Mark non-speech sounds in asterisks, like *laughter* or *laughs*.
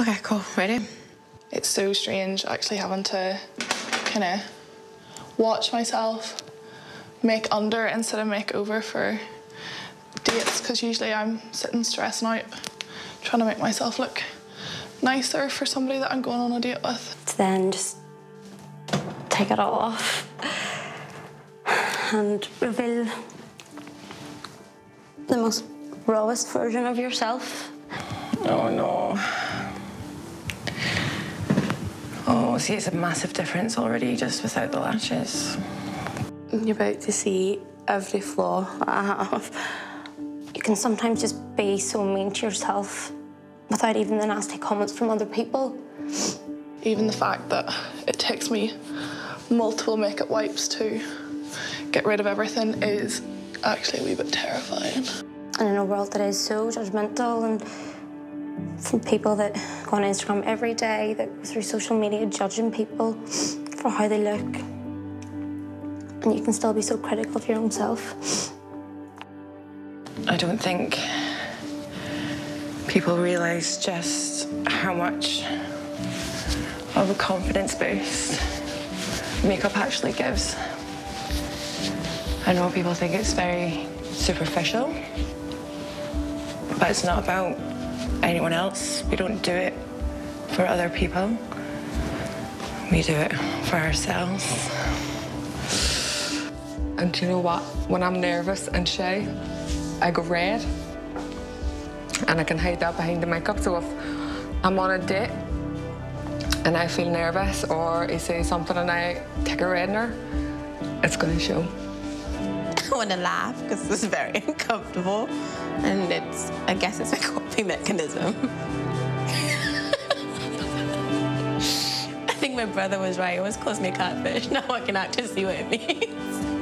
Okay, cool. Ready? It's so strange actually having to kind of watch myself make under instead of make over for dates because usually I'm sitting stressing out trying to make myself look nicer for somebody that I'm going on a date with. To then just take it all off and reveal the most rawest version of yourself. Oh no. Oh, see, it's a massive difference already just without the lashes. You're about to see every flaw I have. You can sometimes just be so mean to yourself without even the nasty comments from other people. Even the fact that it takes me multiple makeup wipes to get rid of everything is actually a wee bit terrifying. And in a world that is so judgmental and from people that go on Instagram every day, that go through social media judging people for how they look. And you can still be so critical of your own self. I don't think people realise just how much of a confidence boost makeup actually gives. I know people think it's very superficial, but it's not about anyone else. We don't do it for other people. We do it for ourselves. And do you know what? When I'm nervous and shy, I go red. And I can hide that behind the makeup. So if I'm on a date and I feel nervous or he says something and I take a redner, it's going to show. Want to laugh because it's very *laughs* uncomfortable. And it's, I guess it's a coping mechanism. *laughs* I think my brother was right. It was calls me a catfish. *laughs* Now I can actually see what it means.